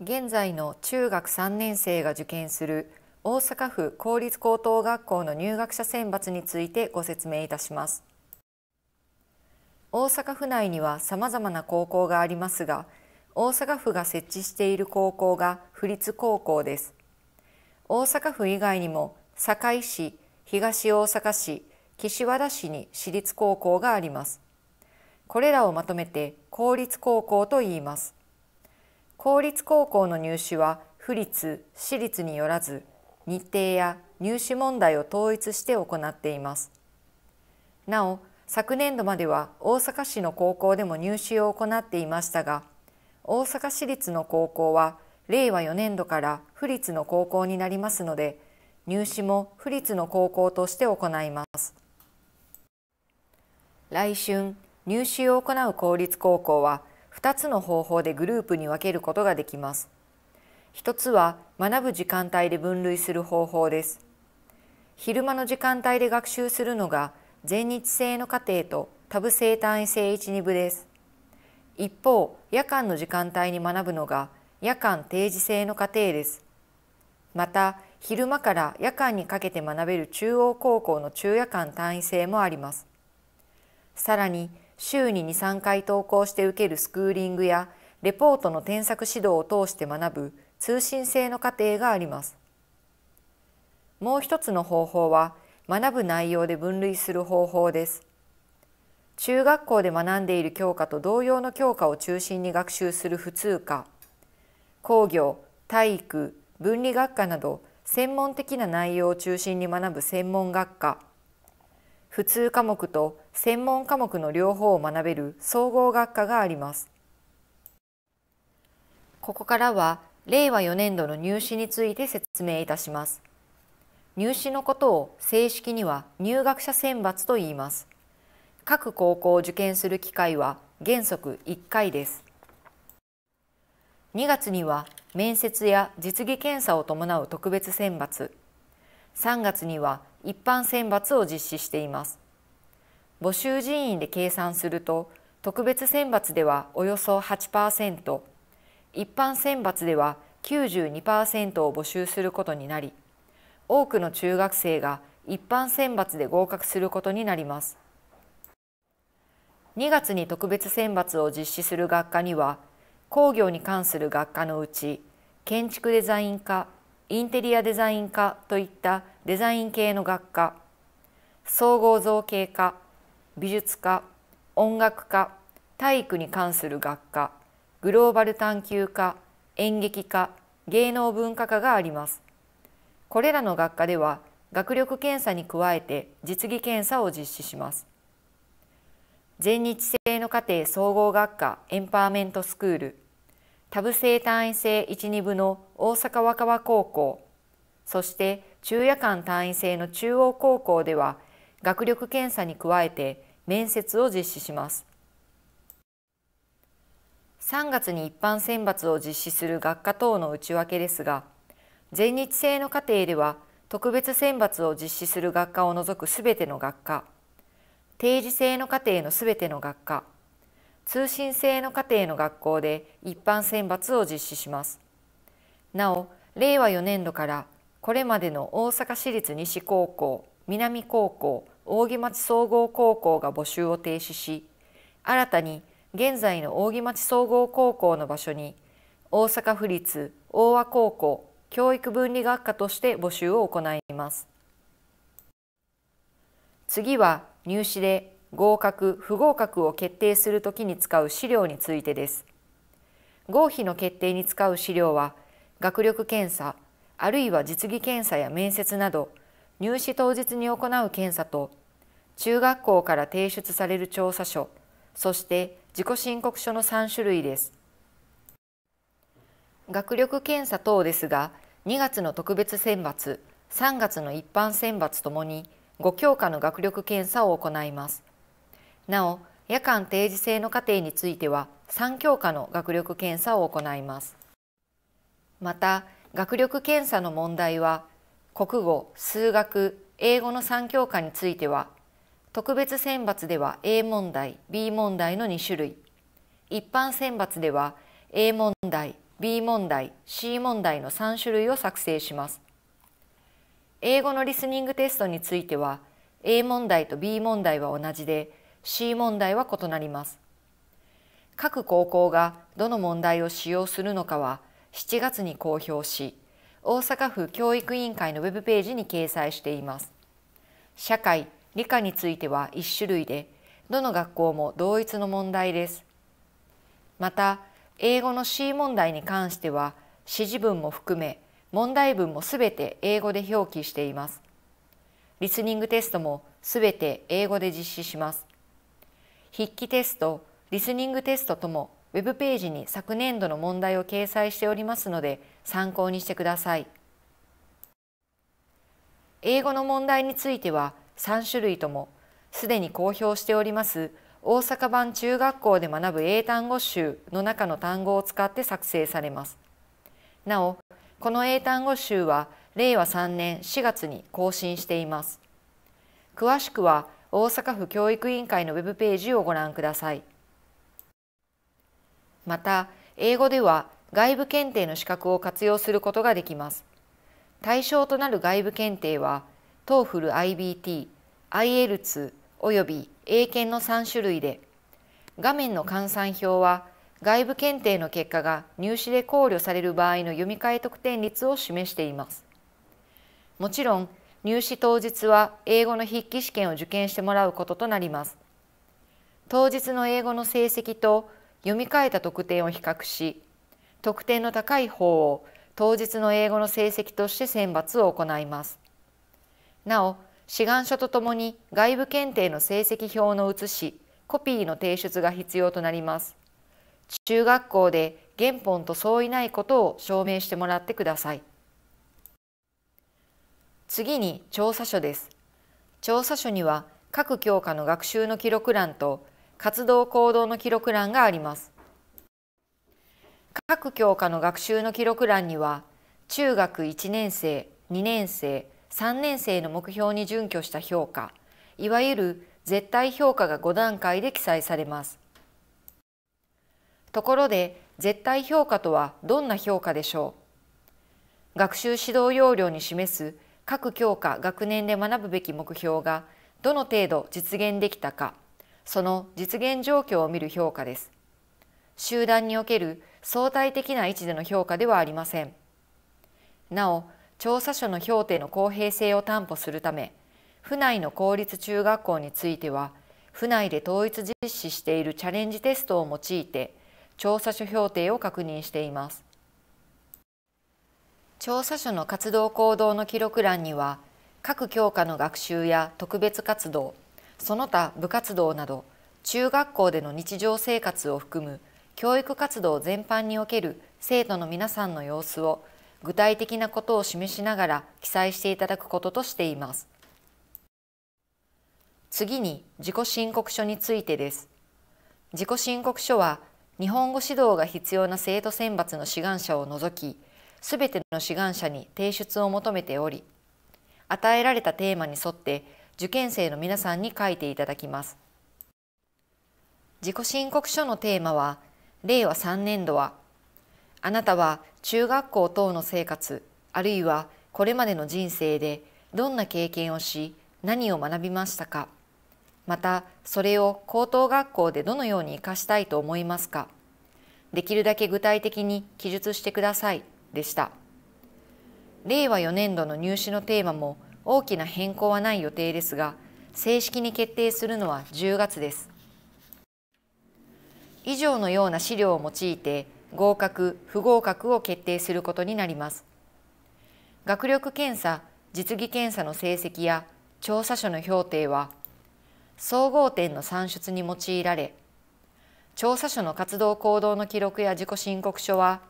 現在の中学3年生が受験する大阪府公立高等学校の入学者選抜についてご説明いたします。大阪府内には様々な高校がありますが、大阪府が設置している高校が府立高校です。大阪府以外にも堺市、東大阪市、岸和田市に私立高校があります。これらをまとめて公立高校と言います。公立高校の入試は府立、私立によらず日程や入試問題を統一して行っています。なお、昨年度までは大阪市の高校でも入試を行っていましたが、大阪市立の高校は令和4年度から府立の高校になりますので、入試も府立の高校として行います。来春、入試を行う公立高校は2つの方法でグループに分けることができます。一つは学ぶ時間帯で分類する方法です。昼間の時間帯で学習するのが全日制の課程と多部生単位制1、2部です。一方、夜間の時間帯に学ぶのが夜間定時制の課程です。また、昼間から夜間にかけて学べる中央高校の中夜間単位制もあります。さらに、週に2、3回登校して受けるスクーリングやレポートの添削指導を通して学ぶ通信制の過程があります。もう一つの方法は学ぶ内容で分類する方法です。中学校で学んでいる教科と同様の教科を中心に学習する普通科、工業、体育、分理学科など専門的な内容を中心に学ぶ専門学科、普通科目と専門科目の両方を学べる総合学科があります。ここからは令和4年度の入試について説明いたします。入試のことを正式には入学者選抜と言います。各高校を受験する機会は原則1回です。2月には面接や実技検査を伴う特別選抜、3月には一般選抜を実施しています。募集人員で計算すると、特別選抜ではおよそ8%、一般選抜では92%を募集することになり、多くの中学生が一般選抜で合格することになります。2月に特別選抜を実施する学科には、工業に関する学科のうち、建築デザイン科、インテリアデザイン科といったデザイン系の学科、総合造形科、美術科、音楽科、体育に関する学科、グローバル探究科、演劇科、芸能文化科があります。これらの学科では学力検査に加えて実技検査を実施します。全日制の課程総合学科エンパワーメントスクール多部生単位制1、2部の大阪若葉高校、そして中夜間単位制の中央高校では、学力検査に加えて面接を実施します。3月に一般選抜を実施する学科等の内訳ですが、全日制の課程では特別選抜を実施する学科を除くすべての学科、定時制の課程のすべての学科、通信制の課程の学校で一般選抜を実施します。なお、令和4年度からこれまでの大阪市立西高校、南高校、扇町総合高校が募集を停止し、新たに現在の扇町総合高校の場所に大阪府立大和高校教育分離学科として募集を行います。次は入試で合格不合格を決定するときに使う資料についてです合否の決定に使う資料は学力検査あるいは実技検査や面接など入試当日に行う検査と中学校から提出される調査書そして自己申告書の3種類です学力検査等ですが2月の特別選抜3月の一般選抜ともに5教科の学力検査を行いますなお、夜間定時制の課程については3教科の学力検査を行います。また、学力検査の問題は、国語、数学、英語の3教科については、特別選抜では A 問題、B 問題の2種類、一般選抜では A 問題、B 問題 C 問題の3種類を作成します。英語のリスニングテストについては A 問題と B 問題は同じで C 問題は異なります。各高校がどの問題を使用するのかは7月に公表し大阪府教育委員会のウェブページに掲載しています。社会理科については1種類でどの学校も同一の問題です。また英語の C 問題に関しては指示文も含め問題文もすべて英語で表記しています。リスニングテストもすべて英語で実施します。筆記テストリスニングテストともウェブページに昨年度の問題を掲載しておりますので参考にしてください英語の問題については3種類ともすでに公表しております大阪版中学校で学ぶ英単語集の中の単語を使って作成されます。なお、この英単語集は令和3年4月に更新しています。詳しくは大阪府教育委員会のウェブページをご覧ください。また、英語では外部検定の資格を活用することができます。対象となる外部検定は、TOEFL IBT、IELTS および英検の3種類で、画面の換算表は外部検定の結果が入試で考慮される場合の読み替え得点率を示しています。もちろん、入試当日は英語の筆記試験を受験してもらうこととなります。当日の英語の成績と読み替えた得点を比較し、得点の高い方を当日の英語の成績として選抜を行います。なお、志願書とともに外部検定の成績表の写し、コピーの提出が必要となります。中学校で原本と相違ないことを証明してもらってください。次に調査書です。調査書には各教科の学習の記録欄と活動行動の記録欄があります。各教科の学習の記録欄には中学1年生、2年生、3年生の目標に準拠した評価、いわゆる絶対評価が5段階で記載されます。ところで、絶対評価とはどんな評価でしょう？学習指導要領に示す各教科学年で学ぶべき目標がどの程度実現できたか、その実現状況を見る評価です。集団における相対的な位置での評価ではありません。なお、調査書の評定の公平性を担保するため、府内の公立中学校については、府内で統一実施しているチャレンジテストを用いて、調査書評定を確認しています。調査書の活動行動の記録欄には、各教科の学習や特別活動、その他部活動など、中学校での日常生活を含む教育活動全般における生徒の皆さんの様子を具体的なことを示しながら記載していただくこととしています。次に自己申告書についてです。自己申告書は日本語指導が必要な生徒選抜の志願者を除き、すべての志願者に提出を求めており、与えられたテーマに沿って受験生の皆さんに書いていただきます。自己申告書のテーマは、令和3年度はあなたは中学校等の生活あるいはこれまでの人生でどんな経験をし何を学びましたかまたそれを高等学校でどのように生かしたいと思いますかできるだけ具体的に記述してくださいでした令和4年度の入試のテーマも大きな変更はない予定ですが正式に決定するのは10月です。以上のような資料を用いて合格不合格を決定することになります。学力検査実技検査の成績や調査書の評定は総合点の算出に用いられ調査書の活動行動の記録や自己申告書は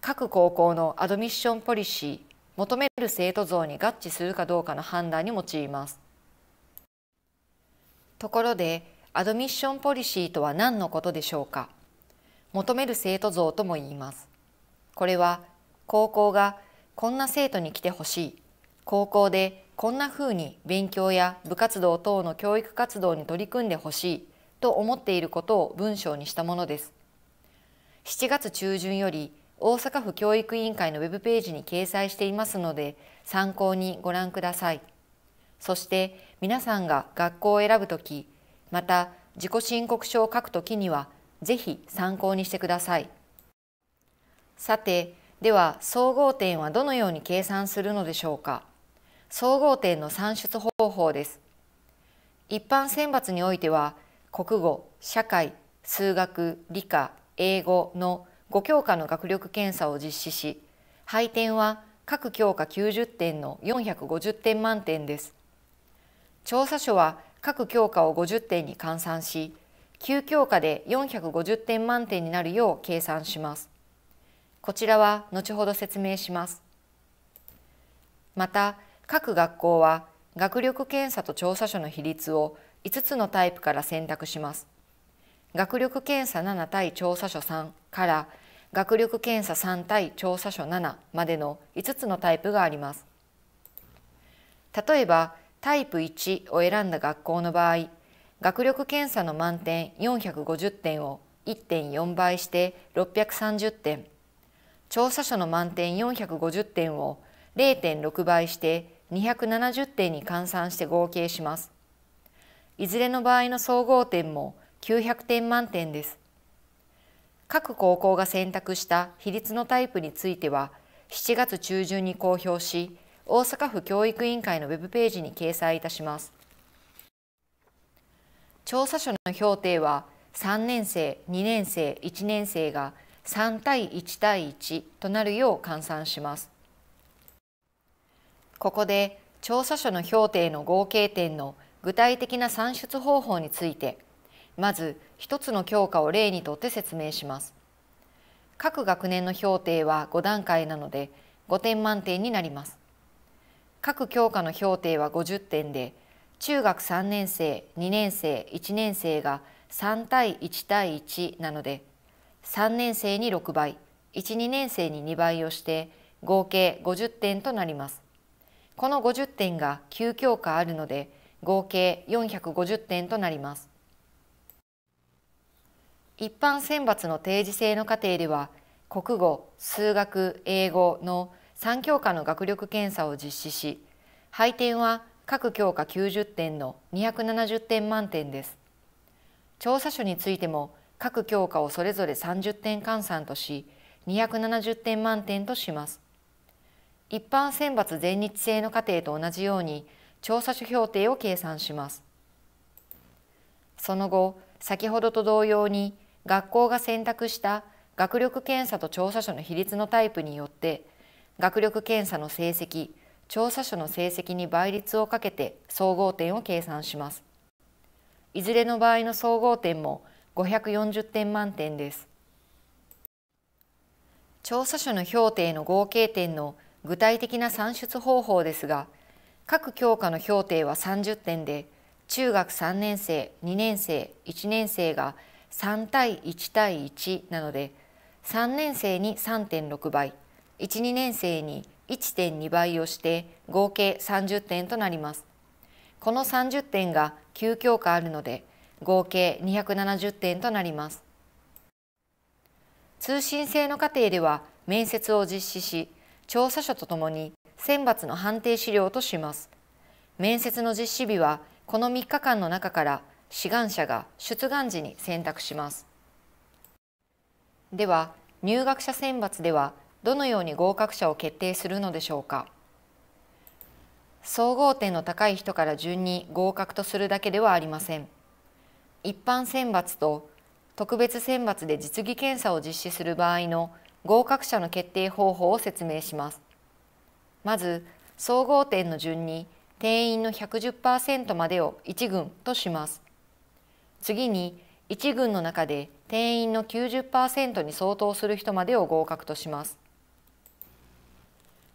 各高校のアドミッションポリシー求める生徒像に合致するかどうかの判断に用いますところでアドミッションポリシーとは何のことでしょうか？求める生徒像とも言います。これは高校がこんな生徒に来てほしい、高校でこんなふうに勉強や部活動等の教育活動に取り組んでほしいと思っていることを文章にしたものです。7月中旬より大阪府教育委員会のウェブページに掲載していますので参考にご覧ください。そして皆さんが学校を選ぶとき、また自己申告書を書くときにはぜひ参考にしてください。さて、では総合点はどのように計算するのでしょうか。総合点の算出方法です。一般選抜においては国語、社会、数学、理科、英語の5教科の学力検査を実施し、配点は各教科90点の450点満点です。調査書は各教科を50点に換算し、9教科で450点満点になるよう計算します。こちらは後ほど説明します。また、各学校は学力検査と調査書の比率を5つのタイプから選択します。学力検査7対調査書3から学力検査3対調査書7までの5つのタイプがあります。例えばタイプ1を選んだ学校の場合学力検査の満点450点を1.4倍して630点調査書の満点450点を0.6倍して270点に換算して合計します。いずれの場合の総合点も900点満点です。各高校が選択した比率のタイプについては7月中旬に公表し大阪府教育委員会のウェブページに掲載いたします。調査書の評定は3年生、2年生、1年生が3対1対1となるよう換算します。ここで調査書の評定の合計点の具体的な算出方法についてまず一つの教科を例にとって説明します。各学年の評定は5段階なので5点満点になります。各教科の評定は50点で中学3年生2年生1年生が3対1対1なので3年生に6倍12年生に2倍をして合計50点となりますこの50点が9教科あるので合計450点となります一般選抜の定時制の課程では国語数学英語の3教科の学力検査を実施し配点は各教科90点の270点満点です。調査書についても各教科をそれぞれ30点換算とし270点満点とします。一般選抜全日制の課程と同じように調査書評定を計算します。その後先ほどと同様に学校が選択した学力検査と調査書の比率のタイプによって学力検査の成績調査書の成績に倍率をかけて総合点を計算します。いずれの場合の総合点も540点満点です。調査書の評定の合計点の具体的な算出方法ですが、各教科の評定は30点で、中学3年生、2年生、1年生が3対1対1なので3年生に3.6倍12年生に1.2倍をして合計30点となります。この30点が9教科あるので合計270点となります。通信制の課程では面接を実施し調査書とともに選抜の判定資料とします。面接の実施日はこの3日間の中から志願者が出願時に選択します。では入学者選抜ではどのように合格者を決定するのでしょうか？総合点の高い人から順に合格とするだけではありません。一般選抜と特別選抜で実技検査を実施する場合の合格者の決定方法を説明します。まず総合点の順に定員の110%までを1軍とします。次に1軍の中で定員の90%に相当する人までを合格とします。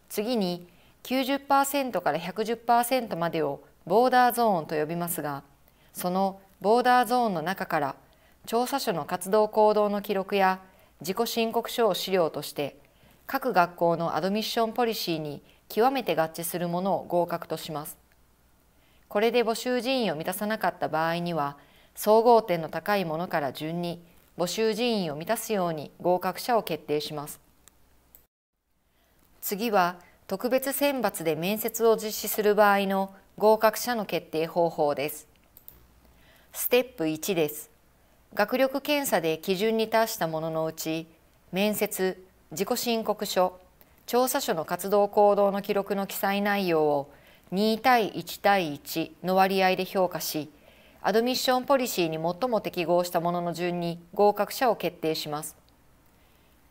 次に90%から110%までをボーダーゾーンと呼びますが、そのボーダーゾーンの中から調査所の活動行動の記録や自己申告書を資料として各学校のアドミッションポリシーに極めて合致するものを合格とします。これで募集人員を満たさなかった場合には総合点の高いものから順に募集人員を満たすように合格者を決定します。次は特別選抜で面接を実施する場合の合格者の決定方法です。ステップ1です。学力検査で基準に達したもののうち、面接、自己申告書、調査書の活動行動の記録の記載内容を2対1対1の割合で評価し、アドミッションポリシーに最も適合したものの順に合格者を決定します。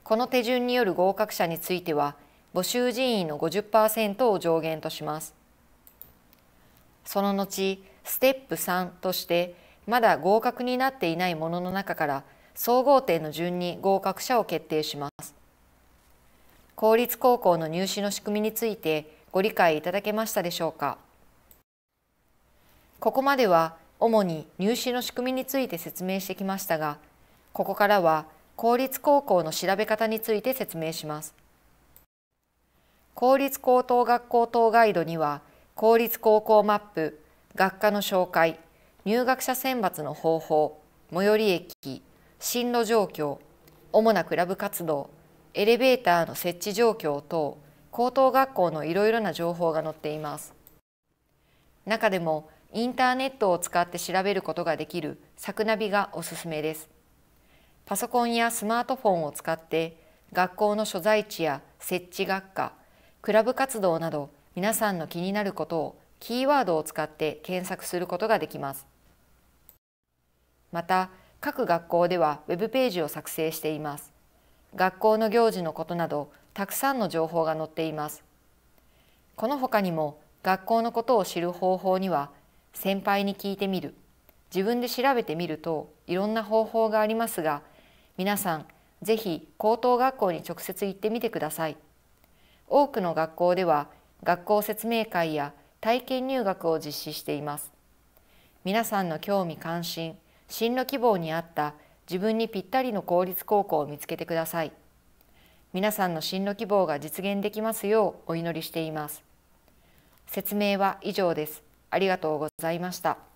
この手順による合格者については、募集人員の50%を上限とします。その後、ステップ3として、まだ合格になっていないものの中から総合点の順に合格者を決定します。公立高校の入試の仕組みについてご理解いただけましたでしょうか。ここまでは主に入試の仕組みについて説明してきましたが、ここからは公立高校の調べ方について説明します。公立高等学校等ガイドには、公立高校マップ、学科の紹介、入学者選抜の方法、最寄り駅、進路状況、主なクラブ活動、エレベーターの設置状況等、高等学校のいろいろな情報が載っています。中でもインターネットを使って調べることができるサクナビがおすすめです。パソコンやスマートフォンを使って学校の所在地や設置学科、クラブ活動など皆さんの気になることをキーワードを使って検索することができます。また、各学校では Web ページを作成しています。学校の行事のことなどたくさんの情報が載っています。この他にも学校のことを知る方法には先輩に聞いてみる。自分で調べてみるといろんな方法がありますが皆さんぜひ高等学校に直接行ってみてください。多くの学校では学校説明会や体験入学を実施しています。皆さんの興味関心進路希望に合った自分にぴったりの公立高校を見つけてください。皆さんの進路希望が実現できますようお祈りしています。説明は以上です。ありがとうございました。